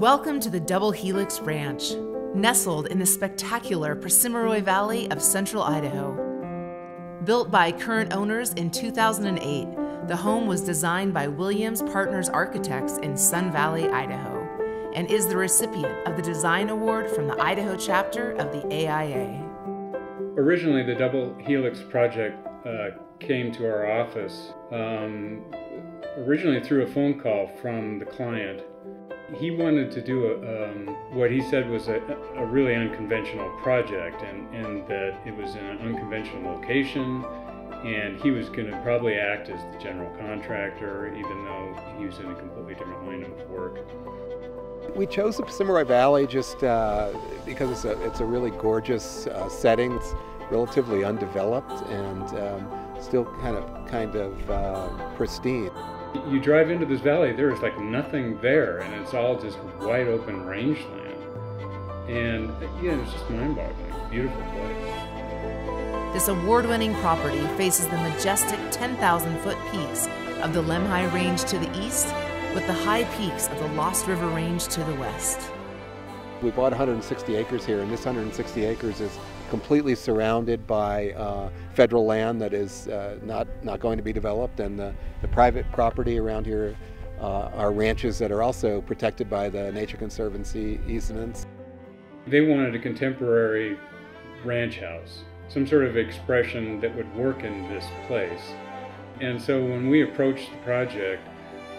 Welcome to the Double Helix Ranch, nestled in the spectacular Pahsimeroi Valley of central Idaho. Built by current owners in 2008, the home was designed by Williams Partners Architects in Sun Valley, Idaho, and is the recipient of the Design Award from the Idaho chapter of the AIA. Originally, the Double Helix project uh, came to our office um, originally through a phone call from the client he wanted to do a, um, what he said was a, a really unconventional project, and, and, that it was in an unconventional location, and he was going to probably act as the general contractor, even though he was in a completely different line of work. We chose the Pahsimeroi Valley just uh, because it's a, it's a really gorgeous uh, setting. It's relatively undeveloped and um, still kind of kind of uh, pristine. You drive into this valley, there is like nothing there, and it's all just wide open rangeland. And yeah, it's just mind boggling. Beautiful place. This award winning property faces the majestic 10,000 foot peaks of the Lemhi Range to the east, with the high peaks of the Lost River Range to the west. We bought 160 acres here, and this 160 acres is completely surrounded by uh, federal land that is uh, not, not going to be developed, and the, the private property around here uh, are ranches that are also protected by the Nature Conservancy easements. They wanted a contemporary ranch house, some sort of expression that would work in this place. And so when we approached the project,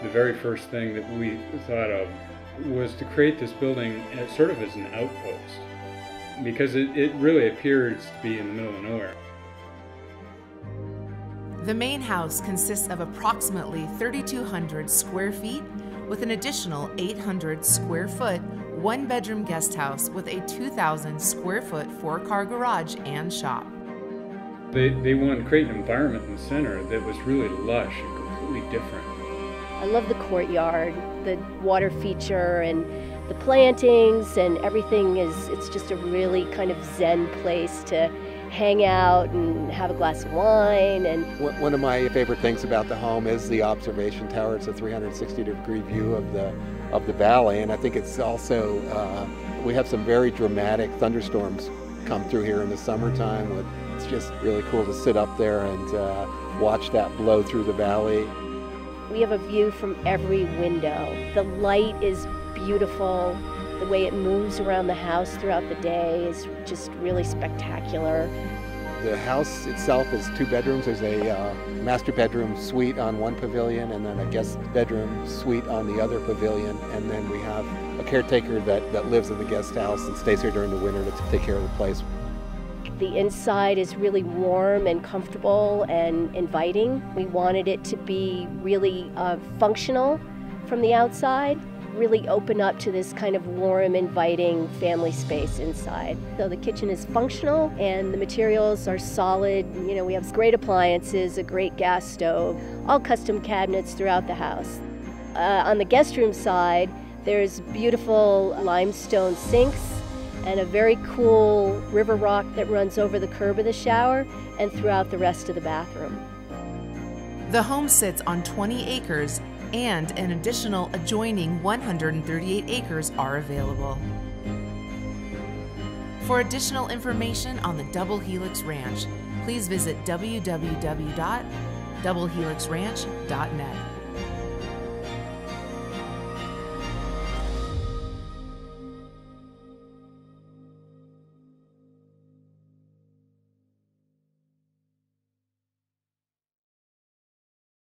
the very first thing that we thought of was to create this building as sort of as an outpost because it, it really appears to be in the middle of nowhere. The main house consists of approximately 3,200 square feet with an additional 800 square foot one bedroom guest house with a 2,000 square foot four car garage and shop. They, they wanted to create an environment in the center that was really lush and completely different. I love the courtyard, the water feature, and the plantings, and everything is, it's just a really kind of zen place to hang out and have a glass of wine. And One of my favorite things about the home is the observation tower. It's a 360 degree view of the, of the valley, and I think it's also, uh, we have some very dramatic thunderstorms come through here in the summertime. It's just really cool to sit up there and uh, watch that blow through the valley. We have a view from every window. The light is beautiful. The way it moves around the house throughout the day is just really spectacular. The house itself is two bedrooms. There's a uh, master bedroom suite on one pavilion and then a guest bedroom suite on the other pavilion. And then we have a caretaker that, that lives in the guest house and stays here during the winter to take care of the place. The inside is really warm and comfortable and inviting. We wanted it to be really uh, functional from the outside, really open up to this kind of warm, inviting family space inside. So the kitchen is functional and the materials are solid. You know, we have great appliances, a great gas stove, all custom cabinets throughout the house. Uh, on the guest room side, there's beautiful limestone sinks and a very cool river rock that runs over the curb of the shower and throughout the rest of the bathroom. The home sits on 20 acres and an additional adjoining 138 acres are available. For additional information on the Double Helix Ranch, please visit www.doublehelixranch.net.